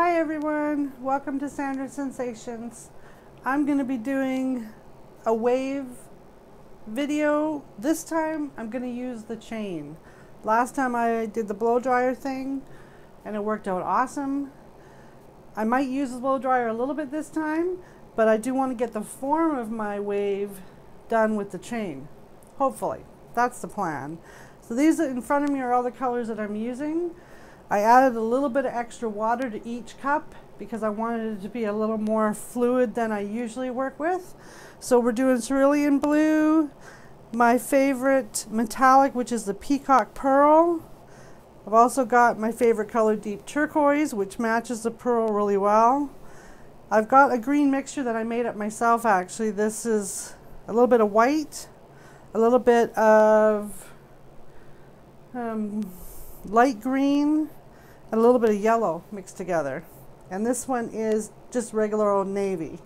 Hi everyone, welcome to Sandra Sensations. I'm going to be doing a wave video. This time I'm going to use the chain. Last time I did the blow dryer thing and it worked out awesome. I might use the blow dryer a little bit this time, but I do want to get the form of my wave done with the chain. Hopefully, that's the plan. So these in front of me are all the colors that I'm using. I added a little bit of extra water to each cup because I wanted it to be a little more fluid than I usually work with. So we're doing cerulean blue, my favorite metallic, which is the peacock pearl. I've also got my favorite color, deep turquoise, which matches the pearl really well. I've got a green mixture that I made up myself actually. This is a little bit of white, a little bit of um, light green, a little bit of yellow mixed together. And this one is just regular old navy.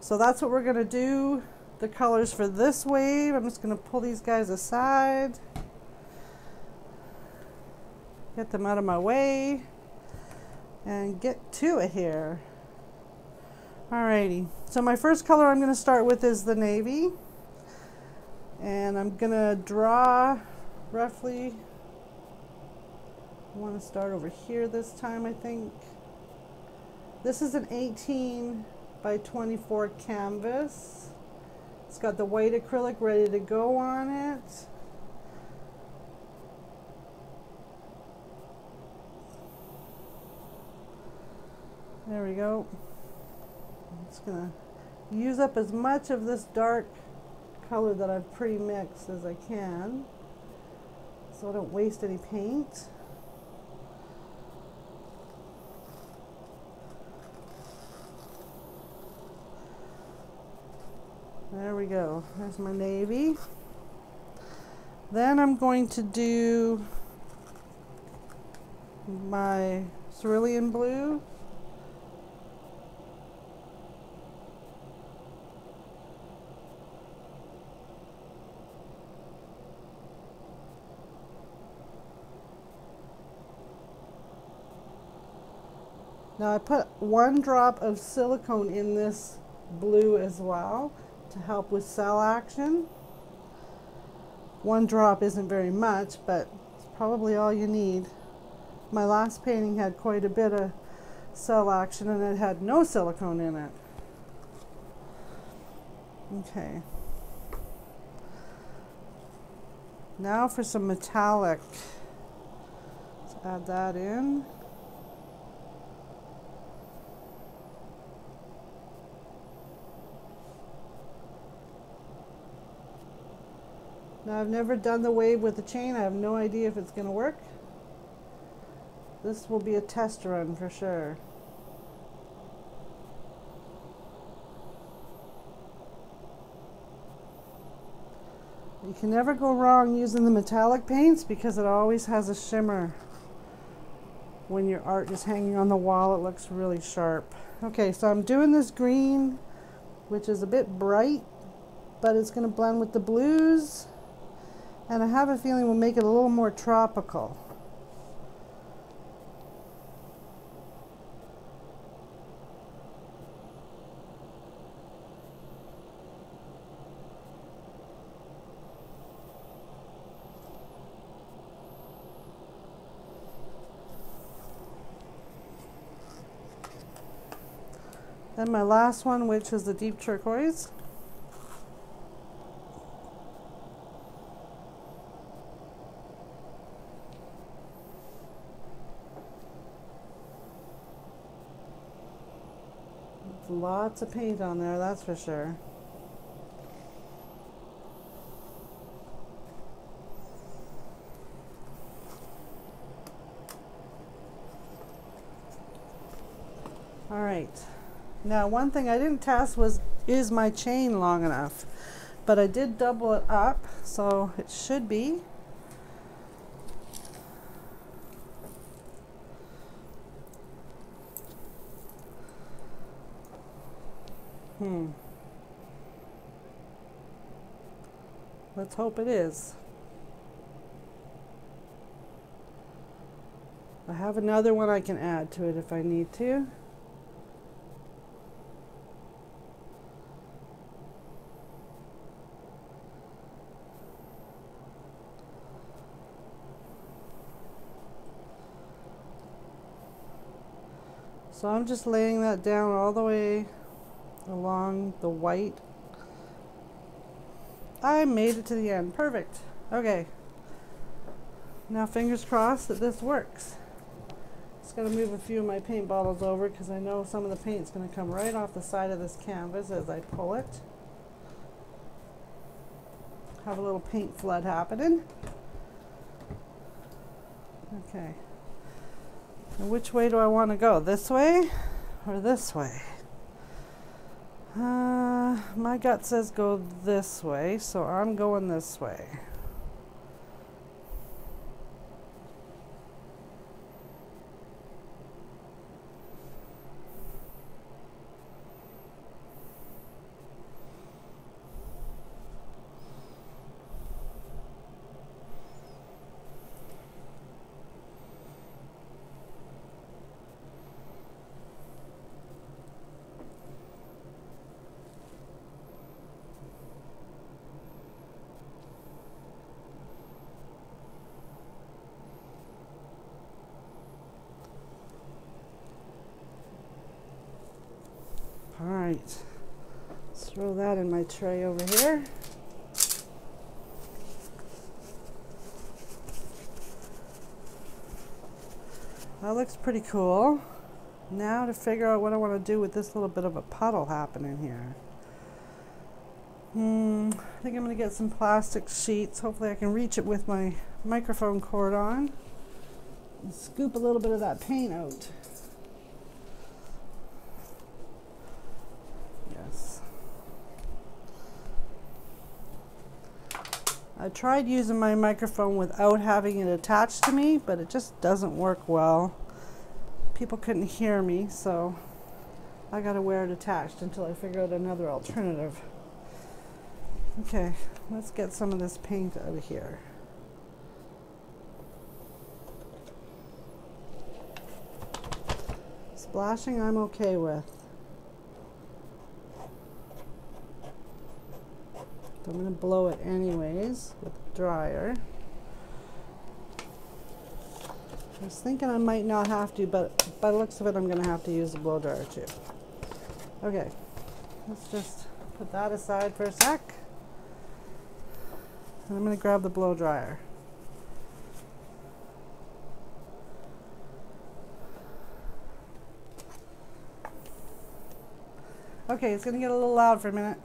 So that's what we're going to do. The colors for this wave. I'm just going to pull these guys aside. Get them out of my way. And get to it here. Alrighty. So my first color I'm going to start with is the navy. And I'm going to draw roughly I want to start over here this time, I think. This is an 18 by 24 canvas. It's got the white acrylic ready to go on it. There we go. I'm just going to use up as much of this dark color that I've pre-mixed as I can so I don't waste any paint. There we go. There's my navy. Then I'm going to do my cerulean blue. Now I put one drop of silicone in this blue as well to help with cell action. One drop isn't very much, but it's probably all you need. My last painting had quite a bit of cell action and it had no silicone in it. Okay. Now for some metallic. Let's add that in. I've never done the wave with the chain. I have no idea if it's going to work. This will be a test run for sure. You can never go wrong using the metallic paints because it always has a shimmer. When your art is hanging on the wall, it looks really sharp. Okay, so I'm doing this green, which is a bit bright, but it's going to blend with the blues and I have a feeling we'll make it a little more tropical. Then my last one, which is the deep turquoise. Lots of paint on there, that's for sure. All right. Now, one thing I didn't test was, is my chain long enough? But I did double it up, so it should be. Hmm. Let's hope it is. I have another one I can add to it if I need to. So I'm just laying that down all the way along the white. I made it to the end. Perfect. Okay. Now fingers crossed that this works. Just going to move a few of my paint bottles over because I know some of the paint's going to come right off the side of this canvas as I pull it. Have a little paint flood happening. Okay. Which way do I want to go? This way or this way? Uh, my gut says go this way, so I'm going this way. All right, let's throw that in my tray over here. That looks pretty cool. Now to figure out what I want to do with this little bit of a puddle happening here. Hmm, I think I'm going to get some plastic sheets. Hopefully I can reach it with my microphone cord on. And scoop a little bit of that paint out. I tried using my microphone without having it attached to me, but it just doesn't work well. People couldn't hear me, so I gotta wear it attached until I figure out another alternative. Okay, let's get some of this paint out of here. Splashing I'm okay with. I'm going to blow it anyways with the dryer. I was thinking I might not have to, but by the looks of it, I'm going to have to use the blow dryer too. Okay, let's just put that aside for a sec. And I'm going to grab the blow dryer. Okay, it's going to get a little loud for a minute.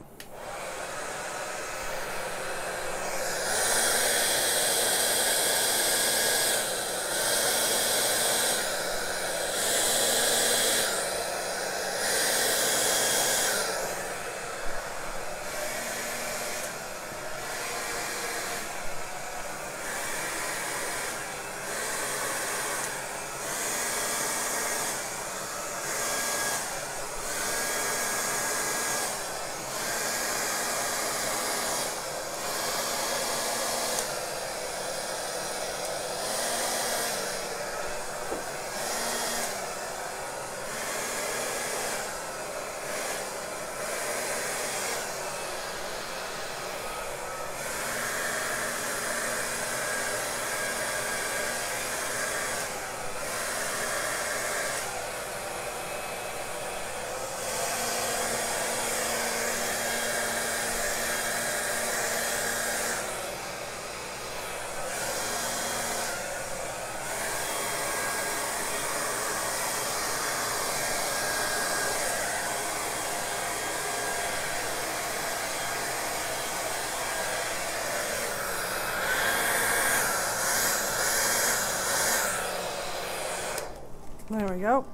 There we go.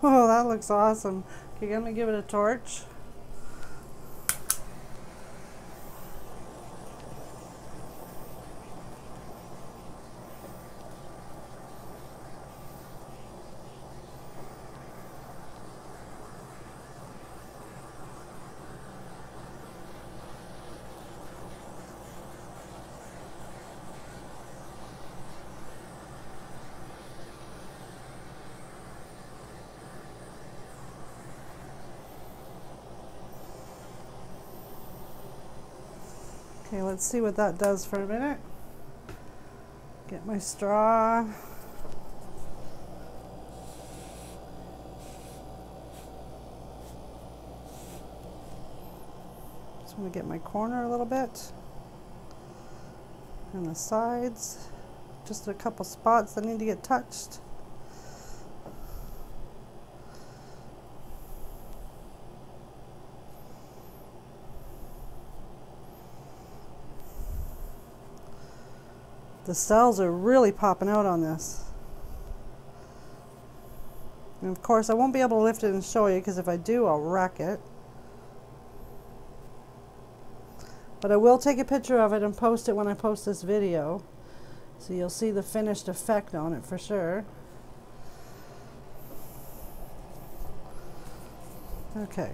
Oh, that looks awesome. Okay, I'm gonna give it a torch. Okay, let's see what that does for a minute. Get my straw. Just want to get my corner a little bit. And the sides. Just a couple spots that need to get touched. The cells are really popping out on this. And of course I won't be able to lift it and show you because if I do I'll wreck it. But I will take a picture of it and post it when I post this video. So you'll see the finished effect on it for sure. Okay.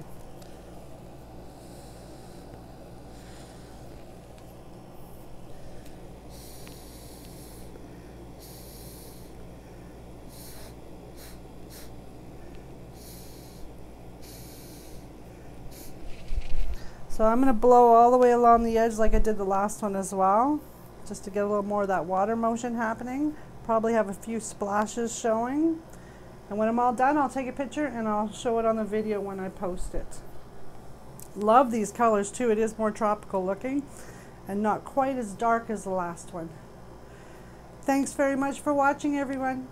So I'm going to blow all the way along the edge like I did the last one as well, just to get a little more of that water motion happening. Probably have a few splashes showing. And when I'm all done, I'll take a picture and I'll show it on the video when I post it. Love these colors too. It is more tropical looking and not quite as dark as the last one. Thanks very much for watching everyone.